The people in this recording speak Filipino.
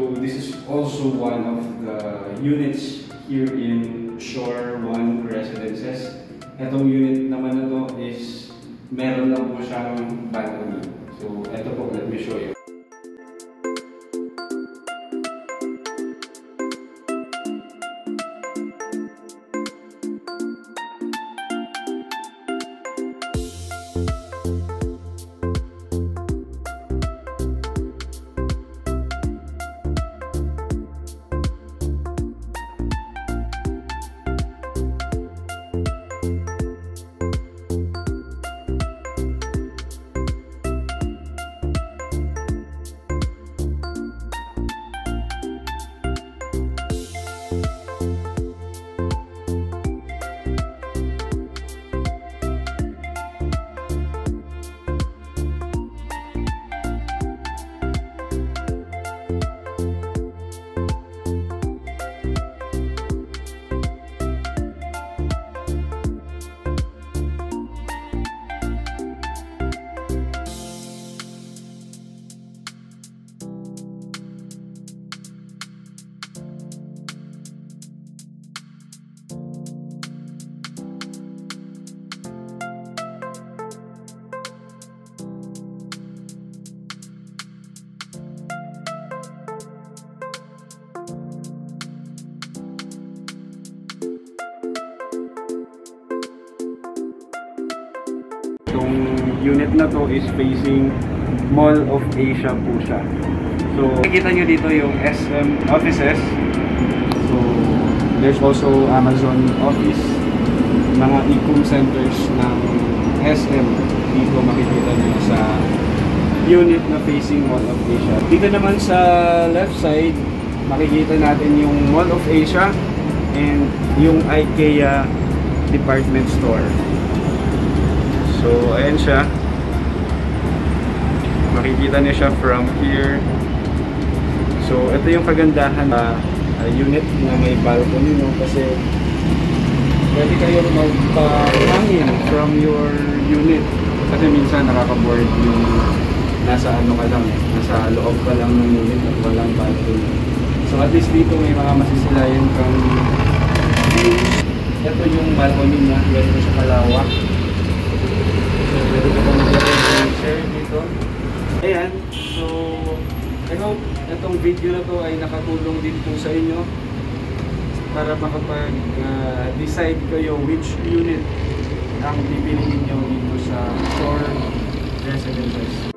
This is also one of the units here in Shore 1 Residences. Itong unit naman na to is meron lang po siyang balcony. So ito po, let me show you. Itong unit na to is facing Mall of Asia po siya. So, nakikita nyo dito yung SM offices. So, there's also Amazon office, mga e-com centers ng SM. Dito makikita nyo sa unit na facing Mall of Asia. Dito naman sa left side, makikita natin yung Mall of Asia and yung IKEA department store. So, ayan siya. Makikita niyo siya from here. So, ito yung kagandahan na uh, unit na may balcony, no? Kasi pwede kayo magpahangin from your unit. Kasi minsan nakaka-board yung nasa ano ka lang, eh, nasa loob ka lang ng unit at walang balcony. So, at least dito may mga masisilayan kang. Ito yung balcony niya, ganito siya kalawak. Pwede ko pang share dito. Ayan, so I hope itong video na to ay nakatulong din po sa inyo para makapag-decide kayo which unit ang pipiliin nyo dito sa Shore Residences.